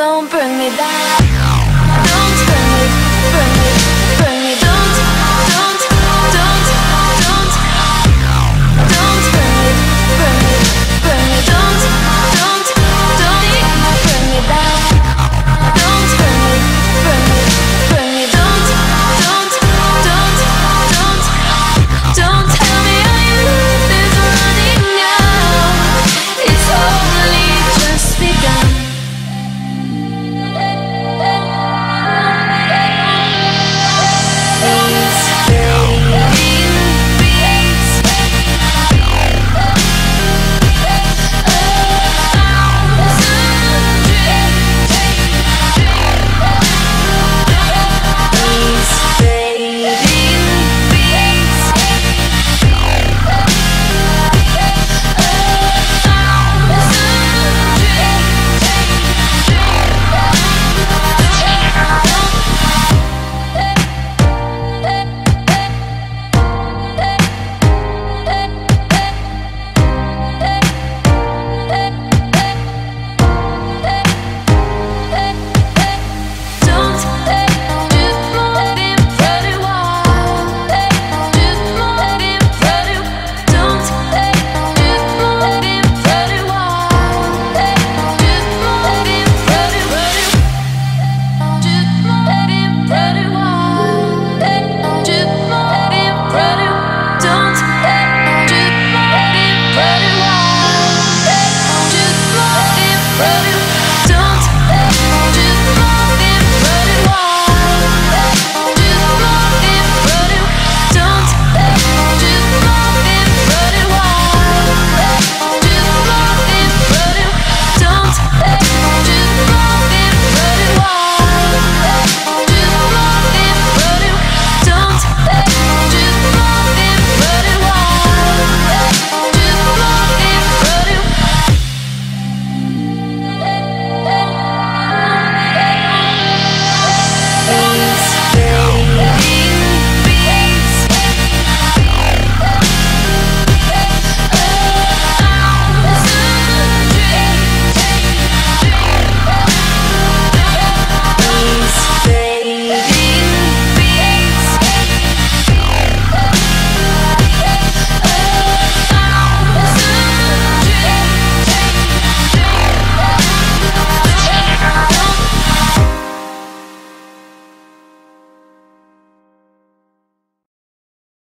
Don't bring me back.